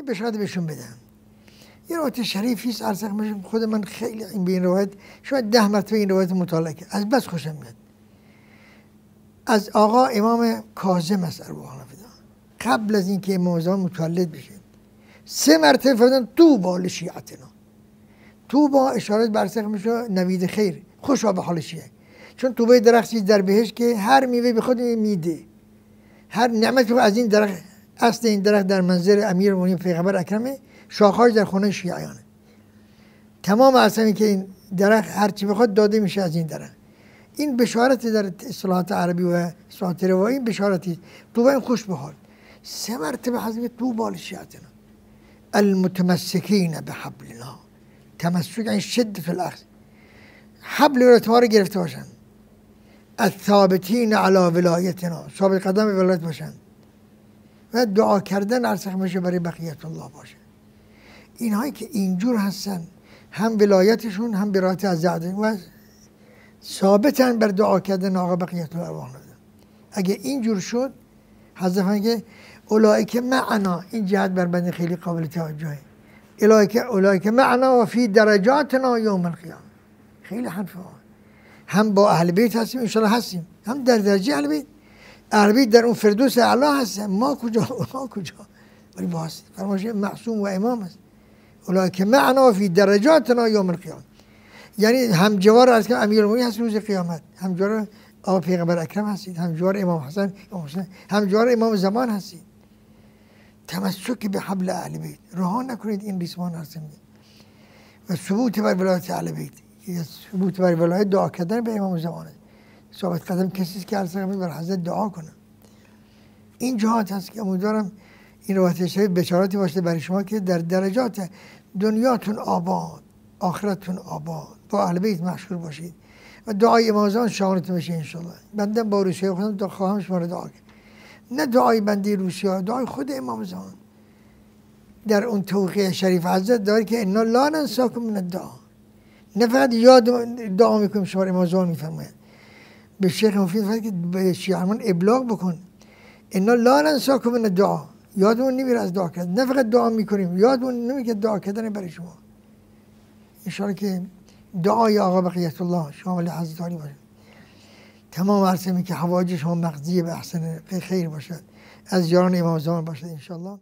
یه بشارت بهشون بدم یه روایت شریفی است عرض خود من خیلی این به این روایت شاید ده مرتبه این روایت مطالعه کرد از بس خوشم میاد. از آقا امام کاظم است ارواح قبل از اینکه امام زمان متولد بشه. سه مرتبه فرمودن تو بال شیعتنا. تو با اشاره بر میشه نوید خیر. خوشا به حال شیعه. چون توبه درختی در بهش که هر میوه به خود میده. هر نعمت از این درخت اصل این درخت در منظر امیر المؤمنین پیغمبر اکرمه شاخهاش در خونه شیعیانه. تمام اصلا که این درخت هر چی بخواد داده میشه از این درخت. این بشارت در اصطلاحات عربی و اصطلاحات روایی بشارتی تو این خوش بحال سه مرتبه حضرت تو بال شیعتنا. المتمسکین به حبلنا تمسک این شدت الاخذ حبل ولایت ما رو گرفته باشن. الثابتین علی ولایتنا. ثابت قدم ولایت باشن. و دعا کردن میشه برای بقیت الله باشه. اینهایی که اینجور هستن هم ولایتشون هم برایت از و ثابتن بر دعا کردن آقا بقیت الله اگه اینجور شد حضرت میگه اولئک معنا این جهت بر بنده خیلی قابل توجهه. اولئک اولئک معنا و فی درجاتنا یوم القیامه خیلی حرف هم با اهل بیت هستیم ان هستیم. هم در درجه اهل بیت. بیت در اون فردوس اعلی هستن ما کجا؟ ما کجا؟ ولی با هست فرمایش معصوم و امام است. اولئک معنا فی درجاتنا یوم القیامه یعنی هم جوار از که امیر المومنین هست روز قیامت. هم جوار آقا پیغمبر اکرم هستید. هم جوار امام حسن هم جوار امام زمان هستید. تمسک به حبل اهل بیت. رها نکنید این ریسمان هستیم و ثبوت بر ولایت اهل بیت. ثبوت بر ولایت دعا کردن به امام زمان ثابت قدم کسی که عرض بر حضرت دعا کنه این جهات هست که امیدوارم این روایت شریف بشاراتی باشه برای شما که در درجات دنیاتون آباد آخرتتون آباد. با اهل بیت مشهور باشید. و دعای امام زمان شاملتون بشه انشالله بنده با روسیه خودم خواهم شما دعا کرد. نه دعای بندی روسیا دعای خود امام زمان در اون توقیه شریف حضرت داره که انا لا ننساکم من الدعا. نه فقط یاد دعا می‌کنیم شما امام زمان میفرماید. به شیخ مفید فرماید که به شیعرمان ابلاغ بکن. انا لا ننساکم من الدعا یادمون نمیره از دعا کرد نه فقط دعا می‌کنیم. یادمون نمیره دعا کردن برای شما. ان که دعای آقا بقیت الله شامل حضرت علی باشه. تمام عرصه که حواجش هم مقضی به احسن خیر باشد. از یاران امام زمان باشد انشاءالله.